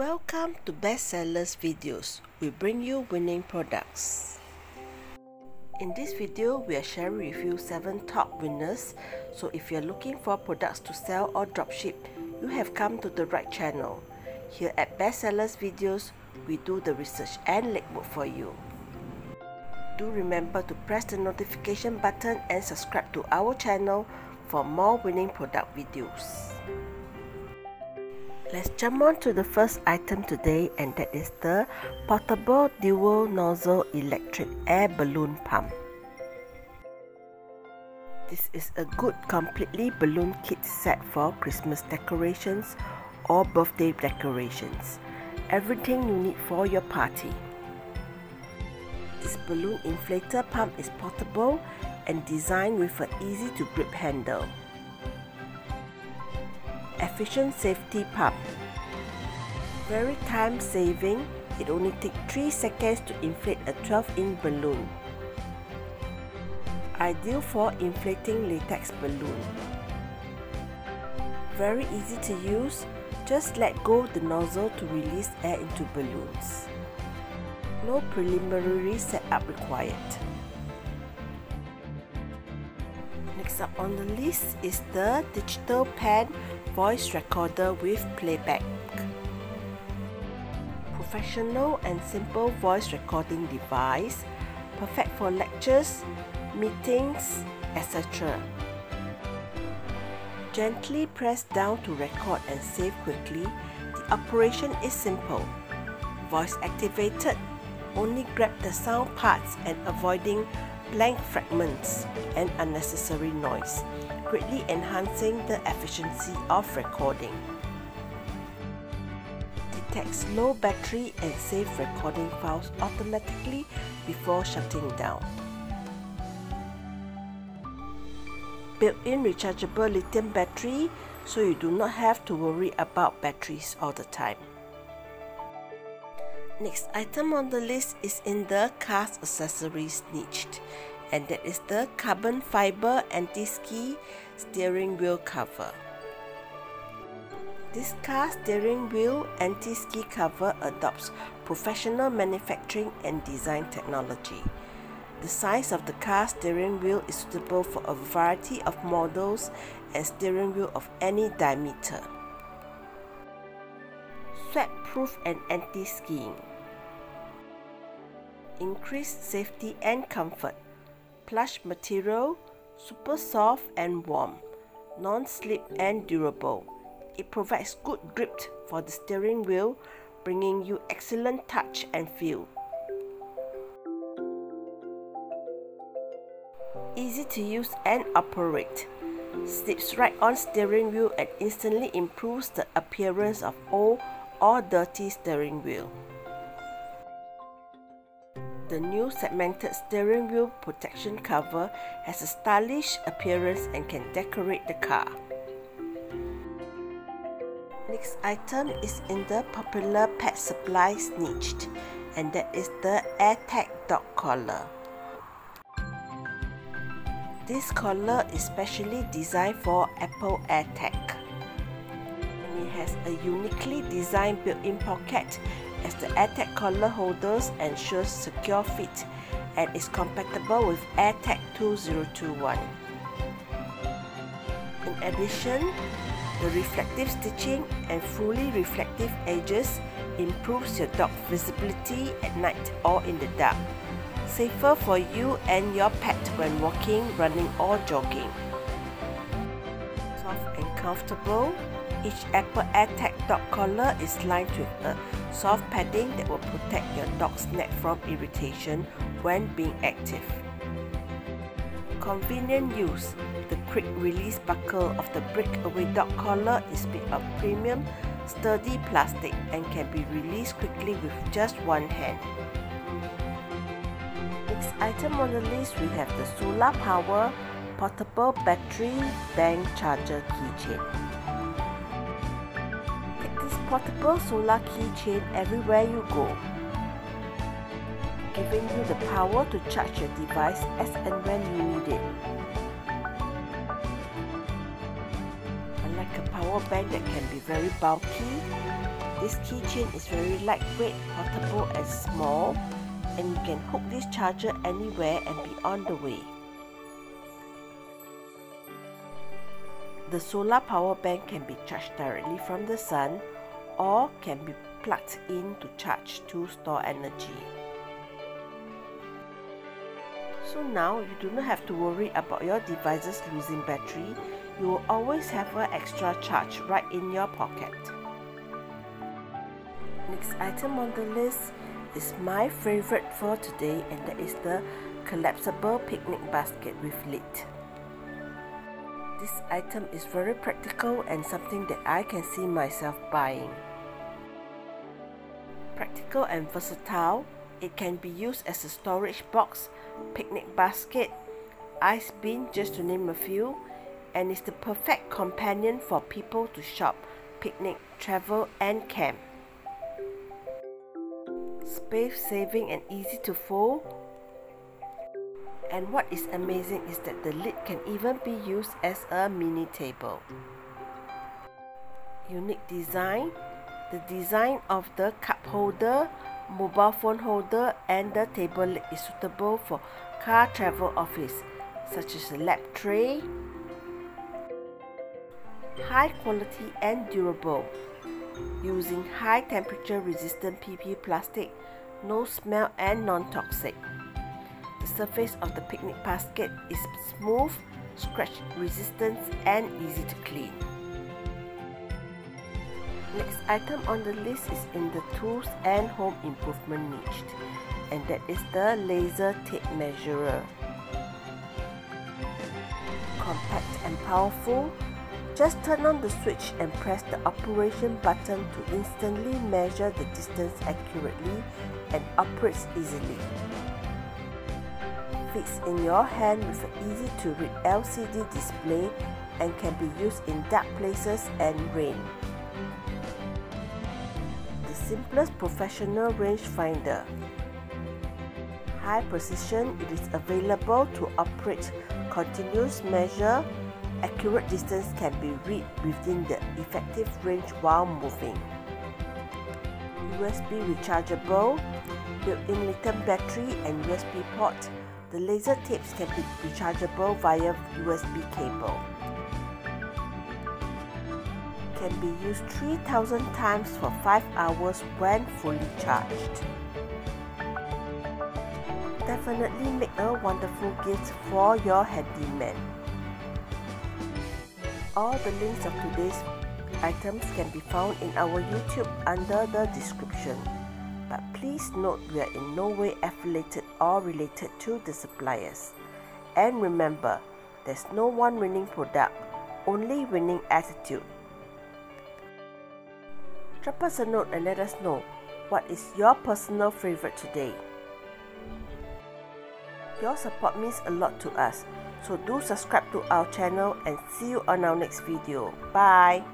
Welcome to Bestsellers Videos. We bring you winning products. In this video, we are sharing with you 7 top winners. So if you're looking for products to sell or dropship, you have come to the right channel. Here at Bestsellers Videos, we do the research and legwork for you. Do remember to press the notification button and subscribe to our channel for more winning product videos. Let's jump on to the first item today and that is the portable dual nozzle electric air balloon pump. This is a good completely balloon kit set for Christmas decorations or birthday decorations. Everything you need for your party. This balloon inflator pump is portable and designed with an easy to grip handle efficient safety pump. Very time saving, it only takes 3 seconds to inflate a 12 inch balloon. Ideal for inflating latex balloon. Very easy to use, just let go the nozzle to release air into balloons. No preliminary setup required. Next up on the list is the Digital Pen voice recorder with playback. Professional and simple voice recording device, perfect for lectures, meetings, etc. Gently press down to record and save quickly. The operation is simple. Voice activated, only grab the sound parts and avoiding blank fragments and unnecessary noise greatly enhancing the efficiency of recording. Detects low battery and save recording files automatically before shutting down. Built-in rechargeable lithium battery so you do not have to worry about batteries all the time. Next item on the list is in the cars accessories niche and that is the carbon fiber anti-ski steering wheel cover. This car steering wheel anti-ski cover adopts professional manufacturing and design technology. The size of the car steering wheel is suitable for a variety of models and steering wheel of any diameter. Sweat-proof and anti-skiing. Increased safety and comfort plush material, super soft and warm, non-slip and durable. It provides good grip for the steering wheel, bringing you excellent touch and feel. Easy to use and operate. Slips right on steering wheel and instantly improves the appearance of old or dirty steering wheel. The new segmented steering wheel protection cover has a stylish appearance and can decorate the car. Next item is in the popular pet supplies niche and that is the AirTag dog collar. This collar is specially designed for Apple AirTag and it has a uniquely designed built-in pocket as the AirTag collar holders ensures secure fit and is compatible with AirTag 2021. In addition, the reflective stitching and fully reflective edges improves your dog visibility at night or in the dark. Safer for you and your pet when walking, running or jogging. Soft and comfortable, each Apple AirTag dog collar is lined with a soft padding that will protect your dog's neck from irritation when being active. Convenient use. The quick release buckle of the breakaway dog collar is made of premium, sturdy plastic and can be released quickly with just one hand. Next item on the list we have the Solar Power Portable Battery Bank Charger Keychain portable solar keychain everywhere you go, giving you the power to charge your device as and when you need it. Unlike a power bank that can be very bulky, This keychain is very lightweight, portable and small and you can hook this charger anywhere and be on the way. The solar power bank can be charged directly from the sun or can be plugged in to charge to store energy. So now you do not have to worry about your devices losing battery. You will always have an extra charge right in your pocket. Next item on the list is my favorite for today and that is the collapsible picnic basket with lid. This item is very practical and something that I can see myself buying. Practical and versatile, it can be used as a storage box, picnic basket, ice bin just to name a few and is the perfect companion for people to shop, picnic, travel and camp. Space saving and easy to fold and what is amazing is that the lid can even be used as a mini table. Unique design. The design of the cup holder, mobile phone holder and the table is suitable for car travel office such as a lap tray. High quality and durable using high temperature resistant PP plastic, no smell and non-toxic. The surface of the picnic basket is smooth, scratch resistant and easy to clean. Next item on the list is in the tools and home improvement niche and that is the laser tape measurer. Compact and powerful, just turn on the switch and press the operation button to instantly measure the distance accurately and operates easily fits in your hand with an easy to read LCD display and can be used in dark places and rain. Simplest professional rangefinder. High precision, it is available to operate continuous measure. Accurate distance can be read within the effective range while moving. USB rechargeable, built-in lithium battery and USB port the laser tapes can be rechargeable via USB cable. Can be used 3000 times for 5 hours when fully charged. Definitely make a wonderful gift for your handyman. All the links of today's items can be found in our YouTube under the description but please note we are in no way affiliated or related to the suppliers. And remember, there's no one winning product, only winning attitude. Drop us a note and let us know what is your personal favorite today. Your support means a lot to us, so do subscribe to our channel and see you on our next video. Bye!